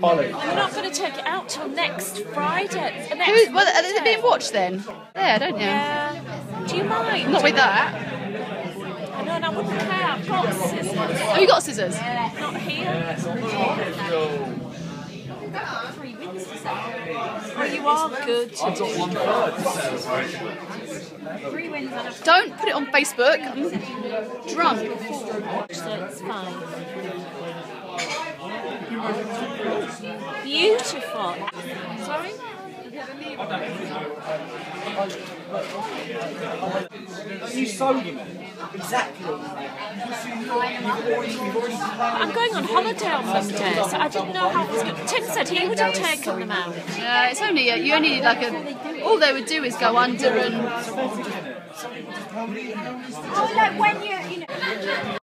Polly. We're not going to take it out till next Friday. Next Who, well, is it being watched then? There, don't you? Yeah. Do you mind? Not with that. I know, and I wouldn't care. I've got scissors. Have you got scissors? Not here. Three wins to say. Oh, you are good. I've got one third. Three wins and a Don't put it on Facebook. I'm drunk. so it's fine. Beautiful. Sorry? You sold them. Exactly. I'm going on holiday on Monday, so I didn't know how it was going to... Tim said he would have taken them out. Yeah, it's only a, you only need like a. All they would do is go under and Oh, like when you, you know...